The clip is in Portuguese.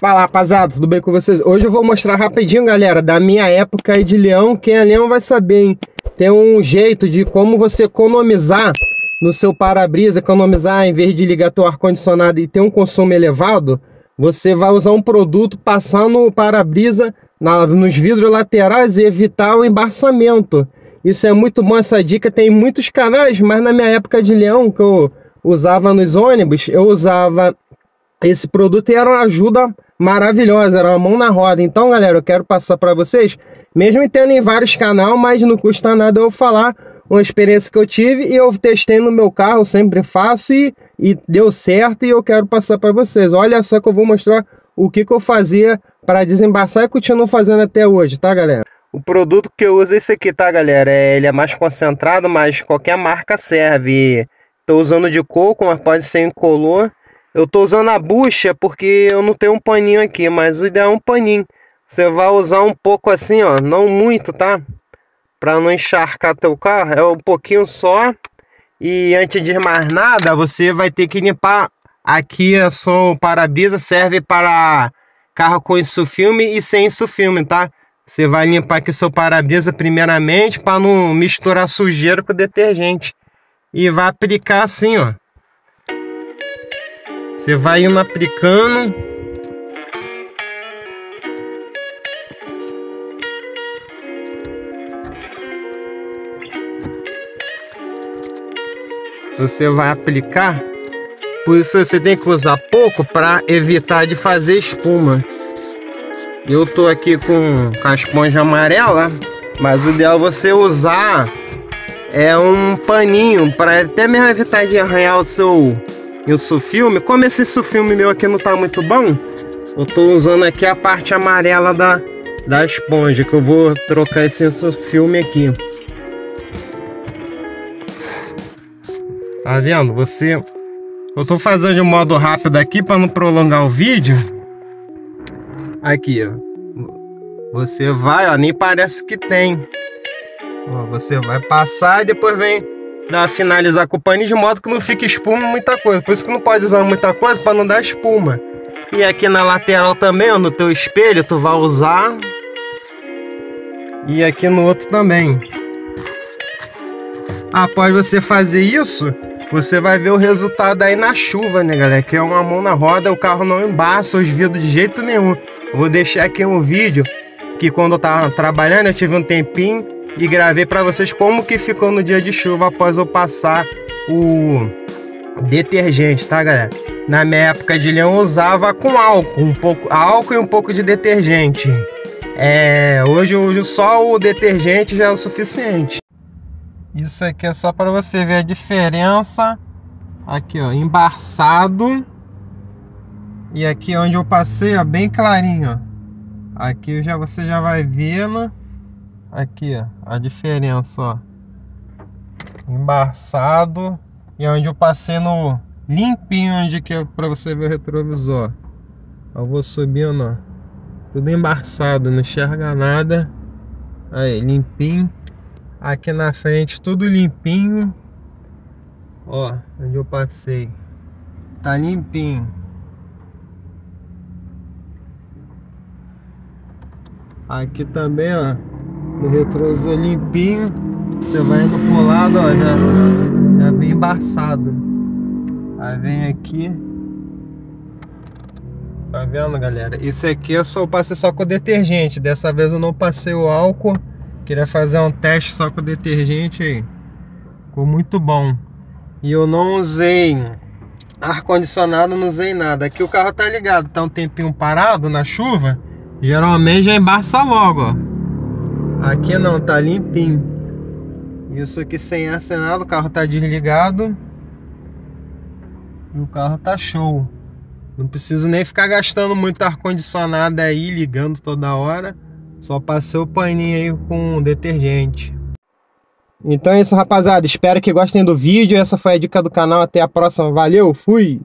Fala rapaziada, tudo bem com vocês? Hoje eu vou mostrar rapidinho, galera, da minha época aí de leão. Quem é leão vai saber, hein? Tem um jeito de como você economizar no seu para-brisa, economizar em vez de ligar teu ar-condicionado e ter um consumo elevado, você vai usar um produto, passar no para-brisa, nos vidros laterais e evitar o embaçamento. Isso é muito bom, essa dica tem muitos canais, mas na minha época de leão, que eu usava nos ônibus, eu usava esse produto e era uma ajuda maravilhosa, era uma mão na roda. Então, galera, eu quero passar para vocês, mesmo tendo em vários canais, mas não custa nada eu falar uma experiência que eu tive e eu testei no meu carro, sempre faço e, e deu certo e eu quero passar para vocês. Olha só que eu vou mostrar o que, que eu fazia para desembaçar e continuo fazendo até hoje, tá, galera? O produto que eu uso é esse aqui, tá, galera? É, ele é mais concentrado, mas qualquer marca serve. Estou usando de coco, mas pode ser incolor. Eu tô usando a bucha porque eu não tenho um paninho aqui, mas o ideal é um paninho. Você vai usar um pouco assim, ó, não muito, tá? Para não encharcar teu carro, é um pouquinho só. E antes de mais nada, você vai ter que limpar aqui a sua para-brisa, serve para carro com isso filme e sem isso filme, tá? Você vai limpar aqui seu para-brisa primeiramente para não misturar sujeira com detergente. E vai aplicar assim, ó. Você vai indo aplicando. Você vai aplicar. Por isso você tem que usar pouco para evitar de fazer espuma. Eu tô aqui com, com a esponja amarela, mas o ideal é você usar é um paninho para até mesmo evitar de arranhar o seu e o sufilme, como esse sufilme meu aqui não tá muito bom, eu tô usando aqui a parte amarela da, da esponja, que eu vou trocar esse sufilme aqui. Tá vendo? Você... Eu tô fazendo de modo rápido aqui para não prolongar o vídeo. Aqui, ó. Você vai, ó, nem parece que tem. Ó, você vai passar e depois vem Dá finalizar com o paninho de modo que não fique espuma muita coisa. Por isso que não pode usar muita coisa para não dar espuma. E aqui na lateral também, ó, no teu espelho, tu vai usar. E aqui no outro também. Após você fazer isso, você vai ver o resultado aí na chuva, né, galera? Que é uma mão na roda, o carro não embaça os vidros de jeito nenhum. vou deixar aqui um vídeo que quando eu tava trabalhando, eu tive um tempinho e gravei para vocês como que ficou no dia de chuva após eu passar o detergente, tá, galera? Na minha época de leão usava com álcool, um pouco álcool e um pouco de detergente. É, hoje uso só o detergente já é o suficiente. Isso aqui é só para você ver a diferença. Aqui, ó, embaçado. E aqui onde eu passei, ó, bem clarinho, ó. Aqui já você já vai vendo Aqui, ó, a diferença, ó. Embaçado e onde eu passei no limpinho, onde que é para você ver o retrovisor. Eu vou subindo, ó. Tudo embaçado, não enxerga nada. Aí, limpinho. Aqui na frente, tudo limpinho. Ó, onde eu passei. Tá limpinho. Aqui também, ó o retrovisor limpinho. Você vai indo pro lado, ó, já, já vem embaçado. Aí vem aqui. Tá vendo, galera? Isso aqui eu só passei só com detergente. Dessa vez eu não passei o álcool. Queria fazer um teste só com detergente aí. Ficou muito bom. E eu não usei ar-condicionado, não usei nada. Aqui o carro tá ligado, tá um tempinho parado na chuva. Geralmente já embaça logo, ó. Aqui não, tá limpinho. Isso aqui sem acenado, o carro tá desligado. E o carro tá show. Não preciso nem ficar gastando muito ar-condicionado aí, ligando toda hora. Só passei o paninho aí com detergente. Então é isso, rapaziada. Espero que gostem do vídeo. Essa foi a dica do canal. Até a próxima. Valeu, fui!